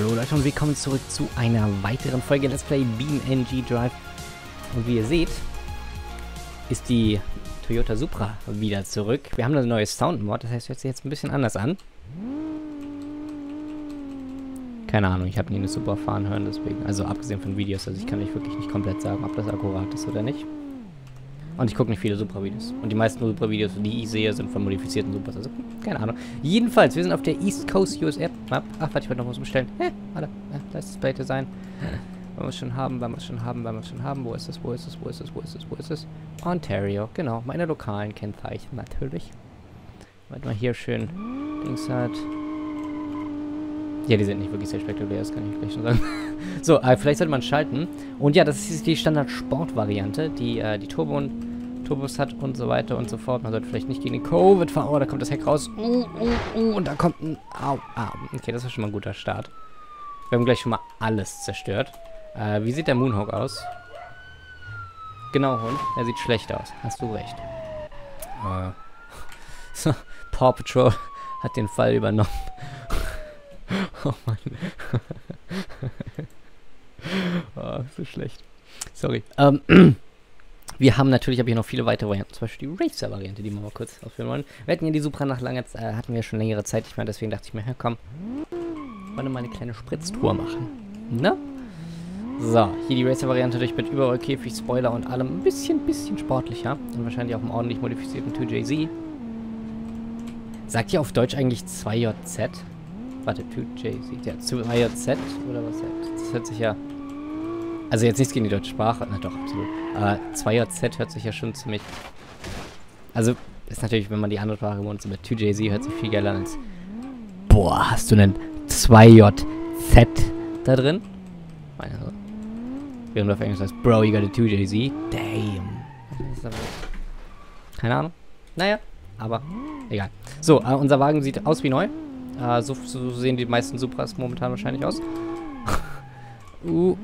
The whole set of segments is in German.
Hallo Leute und willkommen zurück zu einer weiteren Folge Let's Play BeamNG Drive. Und wie ihr seht, ist die Toyota Supra wieder zurück. Wir haben eine neue Soundmod, das heißt, hört sich jetzt ein bisschen anders an. Keine Ahnung, ich habe nie eine Supra fahren hören, deswegen. Also abgesehen von Videos, also ich kann euch wirklich nicht komplett sagen, ob das akkurat ist oder nicht. Und ich gucke nicht viele Supra-Videos. Und die meisten Supra-Videos, die ich sehe, sind von modifizierten Supras. Also, keine Ahnung. Jedenfalls, wir sind auf der East Coast USA Map. Ach, warte, ich wollte noch was bestellen. Hä? Warte, ja, da ist das Play Design. Wollen wir es schon haben, wollen wir es schon haben, wollen wir es schon haben. Wo ist es, wo ist es, wo ist es, wo ist es, wo ist es? Ontario, genau. Meine lokalen Kennzeichen, natürlich. Warte mal, hier schön Dings hat. Ja, die sind nicht wirklich sehr spektakulär, das kann ich gleich schon sagen. so, äh, vielleicht sollte man schalten. Und ja, das ist die Standard-Sport-Variante, die äh, die Turbo und Turbos hat und so weiter und so fort. Man sollte vielleicht nicht gegen den Covid fahren. Oh, da kommt das Heck raus. Uh, uh, uh, und da kommt ein... Au, au. Okay, das ist schon mal ein guter Start. Wir haben gleich schon mal alles zerstört. Äh, wie sieht der Moonhawk aus? Genau, Hund. Er sieht schlecht aus. Hast du recht. Äh. So, Paw Patrol hat den Fall übernommen. oh Mann. oh, so schlecht. Sorry. Ähm... Wir haben natürlich aber hier noch viele weitere Varianten, zum Beispiel die Racer-Variante, die wir mal kurz ausführen wollen. Wir hatten ja die Supra nach langer Zeit, äh, hatten wir schon längere Zeit nicht mehr, deswegen dachte ich mir, komm, wollen wir mal eine kleine Spritztour machen. Ne? So, hier die Racer-Variante durch mit Überrollkäfig, Spoiler und allem ein bisschen, bisschen sportlicher und wahrscheinlich auch einem ordentlich modifizierten 2JZ. Sagt ihr auf Deutsch eigentlich 2JZ? Warte, 2JZ, ja, 2JZ oder was? Das hört sich ja also jetzt nichts gegen die deutsche Sprache. Na doch, absolut. Aber 2JZ hört sich ja schon ziemlich... Also, ist natürlich, wenn man die andere Sprache wohnt, so mit 2JZ hört sich viel geiler an als... Boah, hast du einen 2JZ da drin? Meine so. Während auf Englisch heißt, Bro, you got a 2JZ. Damn. Keine Ahnung. Naja, aber egal. So, äh, unser Wagen sieht aus wie neu. Äh, so, so, sehen die meisten Supras momentan wahrscheinlich aus. uh,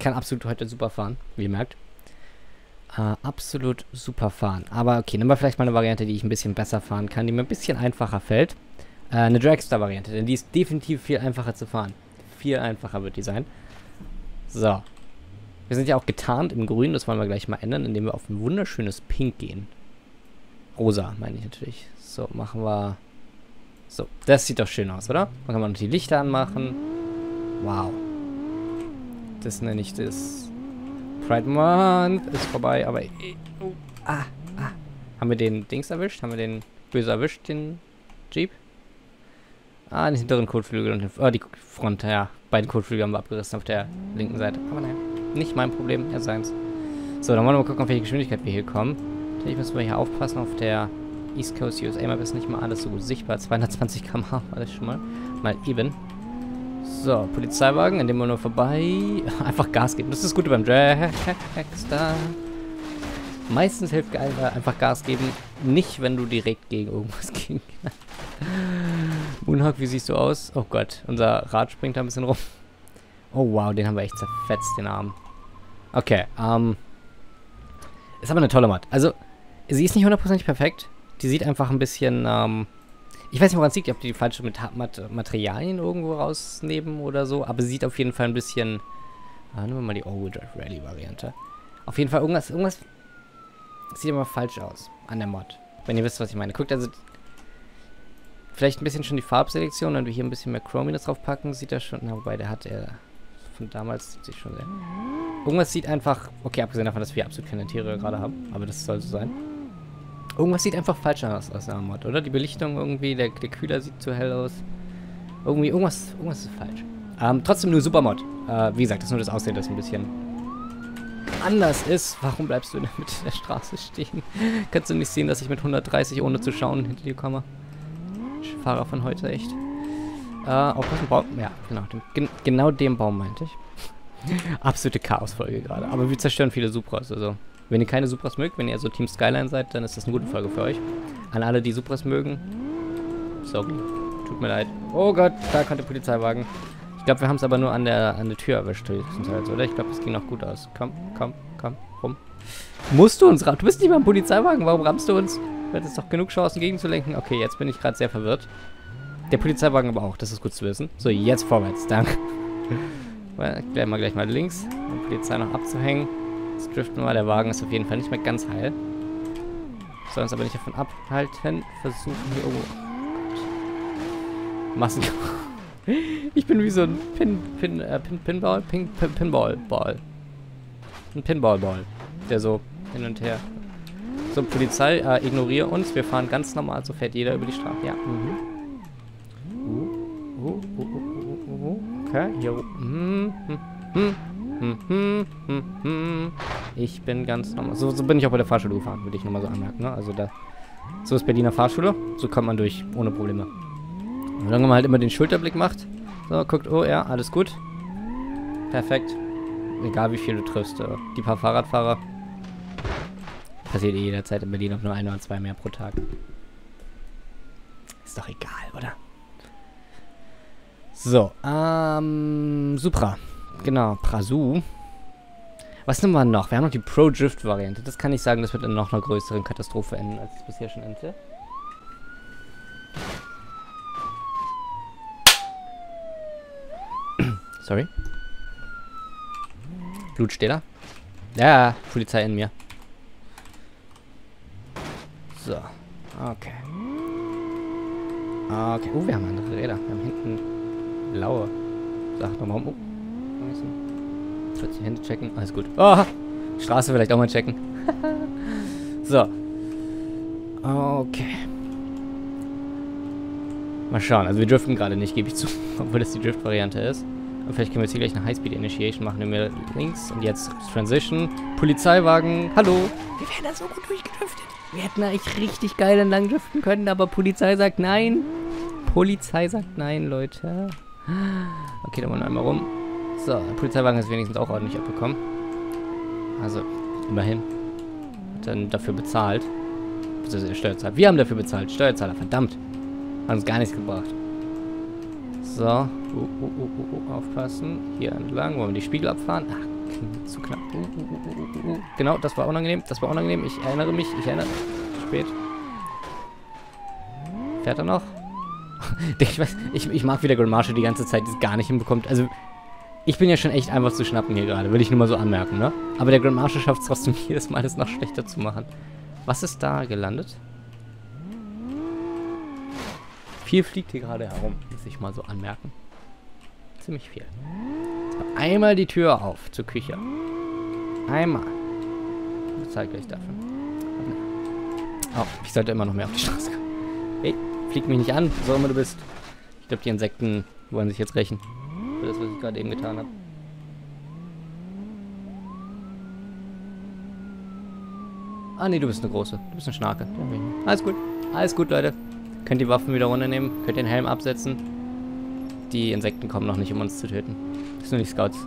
kann absolut heute super fahren, wie ihr merkt. Uh, absolut super fahren. Aber okay, nehmen wir vielleicht mal eine Variante, die ich ein bisschen besser fahren kann, die mir ein bisschen einfacher fällt. Uh, eine Dragster-Variante, denn die ist definitiv viel einfacher zu fahren. Viel einfacher wird die sein. So. Wir sind ja auch getarnt im Grün, das wollen wir gleich mal ändern, indem wir auf ein wunderschönes Pink gehen. Rosa, meine ich natürlich. So, machen wir... So, das sieht doch schön aus, oder? Dann kann man noch die Lichter anmachen. Wow. Das nenne ich das. Pride Month ist vorbei, aber... Oh, ah, ah. Haben wir den Dings erwischt? Haben wir den böse erwischt, den Jeep? Ah, den hinteren Kotflügel und den, oh, die Front, ja. Beide Kotflügel haben wir abgerissen auf der linken Seite. Aber nein, nicht mein Problem, er seins. So, dann wollen wir mal gucken, auf welche Geschwindigkeit wir hier kommen. Natürlich müssen wir hier aufpassen auf der East Coast USA Map ist nicht mal alles so gut sichtbar. 220 km/h alles schon mal. Mal eben. So, Polizeiwagen, an dem wir nur vorbei. Einfach Gas geben. Das ist das Gute beim Dragster. Meistens hilft einfach Gas geben. Nicht, wenn du direkt gegen irgendwas kannst. Moonhawk, wie siehst du aus? Oh Gott, unser Rad springt da ein bisschen rum. Oh wow, den haben wir echt zerfetzt, den Arm. Okay, ähm. Ist aber eine tolle Mod. Also, sie ist nicht hundertprozentig perfekt. Die sieht einfach ein bisschen, ähm, ich weiß nicht, woran es liegt, ob die die falsche Materialien irgendwo rausnehmen oder so, aber sie sieht auf jeden Fall ein bisschen... Ah, nehmen wir mal die All-Wheel Drive Rally Variante. Auf jeden Fall irgendwas, irgendwas sieht immer falsch aus an der Mod. Wenn ihr wisst, was ich meine. Guckt also... Vielleicht ein bisschen schon die Farbselektion, wenn wir hier ein bisschen mehr Chrominess draufpacken, sieht das schon... Na, wobei, der hat er... Von damals sieht sich schon sehr... Irgendwas sieht einfach... Okay, abgesehen davon, dass wir absolut keine Tiere gerade haben, aber das soll so sein. Irgendwas sieht einfach falsch aus aus der Mod, oder? Die Belichtung irgendwie, der, der Kühler sieht zu hell aus. Irgendwie, irgendwas, irgendwas ist falsch. Ähm, trotzdem nur Supermod. Äh, wie gesagt, das ist nur das Aussehen, das ein bisschen anders ist. Warum bleibst du in der Mitte der Straße stehen? Kannst du nicht sehen, dass ich mit 130 ohne zu schauen hinter dir komme? Fahrer von heute, echt. Äh, aufpassen, Baum. Ja, genau. Den, gen genau den Baum meinte ich. Absolute Chaosfolge gerade. Aber wir zerstören viele Supras, also wenn ihr keine Supras mögt, wenn ihr so Team Skyline seid, dann ist das eine gute Folge für euch. An alle, die Supras mögen, sorry, tut mir leid. Oh Gott, da kommt der Polizeiwagen. Ich glaube, wir haben es aber nur an der, an der Tür erwischt, oder? Ich glaube, es ging noch gut aus. Komm, komm, komm, rum. Musst du uns rammen? Du bist nicht mal im Polizeiwagen, warum rammst du uns? Du hättest doch genug Chancen gegenzulenken. Okay, jetzt bin ich gerade sehr verwirrt. Der Polizeiwagen aber auch, das ist gut zu wissen. So, jetzt vorwärts, danke. Gleich mal gleich mal links, um Polizei noch abzuhängen. Das driften wir, der Wagen ist auf jeden Fall nicht mehr ganz heil. Soll uns aber nicht davon abhalten. Versuchen hier irgendwo... Oh Massen... ich bin wie so ein Pin... Pin... Äh, Pin... Pinball? Pin... Pin Pinball... Ball. Ein Pinball-Ball. Der so hin und her... So, Polizei, äh, ignoriere uns. Wir fahren ganz normal, so fährt jeder über die Straße. Ja, mhm. Uh, uh, uh, uh, uh, uh. Okay, hier... Hm, hm, hm. Hm, hm, hm. Ich bin ganz normal. So, so bin ich auch bei der Fahrschule gefahren, würde ich nochmal so anmerken. Ne? Also da. So ist Berliner Fahrschule. So kommt man durch, ohne Probleme. Solange man halt immer den Schulterblick macht. So, guckt, oh ja, alles gut. Perfekt. Egal wie viel du triffst. Äh, die paar Fahrradfahrer. Passiert eh jederzeit in Berlin auf nur ein oder zwei mehr pro Tag. Ist doch egal, oder? So, ähm, Supra. Genau, Prasu. Was nehmen wir noch? Wir haben noch die Pro-Drift-Variante. Das kann ich sagen, das wird in noch einer größeren Katastrophe enden, als es bisher schon endete. Sorry. Blutstähler. Ja, Polizei in mir. So. Okay. Okay. Oh, wir haben andere Räder. Wir haben hinten blaue. Sag nochmal. Oh. Kurz die Hände checken. Alles gut. Oh, Straße vielleicht auch mal checken. so. Okay. Mal schauen. Also wir driften gerade nicht, gebe ich zu. Obwohl das die Drift-Variante ist. Aber vielleicht können wir jetzt hier gleich eine Highspeed-Initiation machen. Nehmen wir links und jetzt Transition. Polizeiwagen. Hallo. Wir wären da so gut durchgedriftet. Wir hätten eigentlich richtig geil entlang driften können, aber Polizei sagt nein. Polizei sagt nein, Leute. Okay, dann mal einmal rum. So, der Polizeiwagen ist wenigstens auch ordentlich abbekommen. Also, immerhin. Dann dafür bezahlt. Beziehungsweise Steuerzahler. Wir haben dafür bezahlt. Steuerzahler, verdammt. Hat uns gar nichts gebracht. So. Uh, uh, uh, aufpassen. Hier entlang. Wollen wir die Spiegel abfahren? Ach, zu knapp. Genau, das war unangenehm. Das war unangenehm. Ich erinnere mich. Ich erinnere. Spät. Fährt er noch? ich weiß, ich, ich mag wieder Grand Marshall die ganze Zeit, die es gar nicht hinbekommt. Also, ich bin ja schon echt einfach zu schnappen hier gerade, will ich nur mal so anmerken, ne? Aber der Grand Marshal schafft es trotzdem jedes Mal, es noch schlechter zu machen. Was ist da gelandet? Viel fliegt hier gerade herum, muss ich mal so anmerken. Ziemlich viel. Einmal die Tür auf zur Küche. Einmal. Ich zeige gleich dafür. Oh, ich sollte immer noch mehr auf die Straße kommen. Hey, flieg mich nicht an, so immer du bist. Ich glaube, die Insekten wollen sich jetzt rächen. Für das, was ich gerade eben getan habe. Ah, nee, du bist eine große. Du bist eine Schnarke. Alles gut. Alles gut, Leute. Könnt die Waffen wieder runternehmen. Könnt den Helm absetzen. Die Insekten kommen noch nicht, um uns zu töten. Das sind nur die Scouts.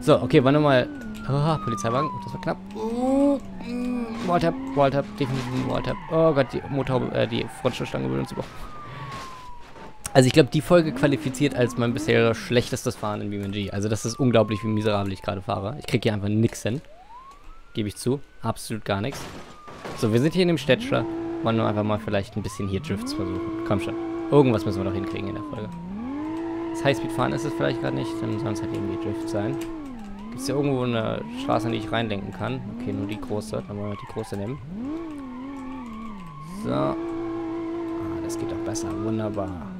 So, okay, wollen wir mal... Oh, Polizeiwagen. Das war knapp. Walltap, Walltap, definitiv Walltap. Oh Gott, die Motor, äh, die Frontstoßstange will uns über... Also ich glaube, die Folge qualifiziert als mein bisher schlechtestes Fahren in BeamNG. Also das ist unglaublich, wie miserabel ich gerade fahre. Ich kriege hier einfach nichts hin. Gebe ich zu. Absolut gar nichts. So, wir sind hier in dem Städtscher. Wollen nur einfach mal vielleicht ein bisschen hier Drifts versuchen. Komm schon. Irgendwas müssen wir doch hinkriegen in der Folge. Das Highspeed-Fahren ist es vielleicht gerade nicht. Dann soll es halt irgendwie Drift sein. Gibt es hier irgendwo eine Straße, in die ich reinlenken kann? Okay, nur die große. Dann wollen wir die große nehmen. So. Ah, das geht doch besser. Wunderbar.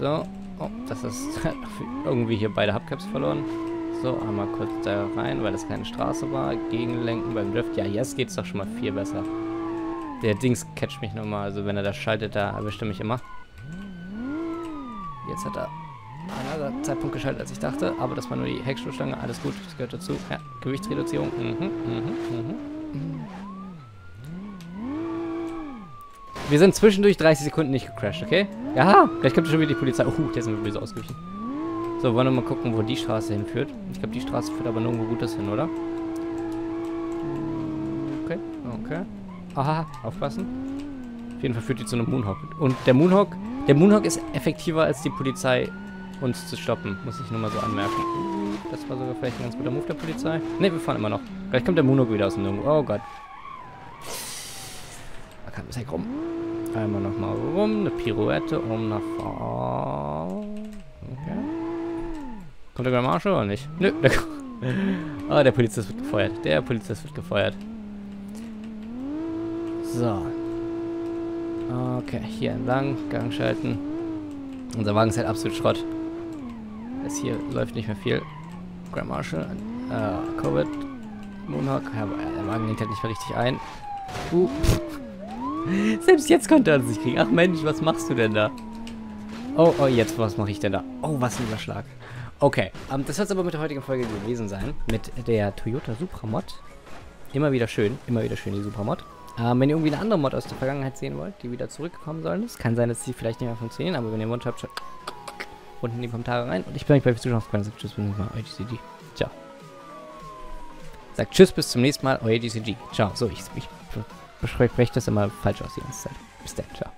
So. Oh, das ist irgendwie hier beide Hubcaps verloren. So, einmal kurz da rein, weil das keine Straße war. Gegenlenken beim Drift. Ja, jetzt geht's doch schon mal viel besser. Der Dings catcht mich nochmal. Also wenn er das schaltet, da erwischt er mich immer. Jetzt hat er einen anderen Zeitpunkt geschaltet, als ich dachte. Aber das war nur die Heckstoßstange. Alles gut, das gehört dazu. Ja, Gewichtsreduzierung. Mhm, mhm, mhm. Wir sind zwischendurch 30 Sekunden nicht gecrashed, okay? Ja, gleich kommt schon wieder die Polizei. Oh, der sind wir böse ausgewichen. So, wollen wir mal gucken, wo die Straße hinführt. Ich glaube, die Straße führt aber nirgendwo Gutes hin, oder? Okay, okay. Aha, aufpassen. Auf jeden Fall führt die zu einem Moonhawk. Und der Moonhawk, der Moonhawk ist effektiver als die Polizei, uns zu stoppen. Muss ich nur mal so anmerken. Das war sogar vielleicht ein ganz guter Move der Polizei. Ne, wir fahren immer noch. Gleich kommt der Moonhawk wieder aus dem Nirgendwo. Oh Gott. Da kann ein bisschen rum. Einmal nochmal rum, eine Pirouette um nach vorne. Okay. Kommt der Grand Marshal oder nicht? Nö, der Oh, der Polizist wird gefeuert. Der Polizist wird gefeuert. So. Okay, hier entlang, Gang schalten. Unser Wagen ist halt absolut Schrott. Das hier läuft nicht mehr viel. Grand Marshal, äh, Covid, Moonhawk. Ja, der Wagen lenkt halt nicht mehr richtig ein. Uh. Selbst jetzt konnte er uns nicht kriegen. Ach Mensch, was machst du denn da? Oh, oh, jetzt, was mache ich denn da? Oh, was ein Überschlag. Okay, ähm, das soll es aber mit der heutigen Folge gewesen sein. Mit der Toyota Supramod. Immer wieder schön, immer wieder schön, die Supramod. Ähm, wenn ihr irgendwie eine andere Mod aus der Vergangenheit sehen wollt, die wieder zurückkommen sollen, es kann sein, dass sie vielleicht nicht mehr funktionieren, aber wenn ihr Wunsch habt, schaut unten in die Kommentare rein. Und ich bin euch bei Zuschauen Tschüss, bis zum nächsten Mal, euer GCG. Ciao. Sagt Tschüss, bis zum nächsten Mal, euer GCG. Ciao. So, ich, ich bespreche das immer falsch aus die ganze Zeit. Bis dann, ciao.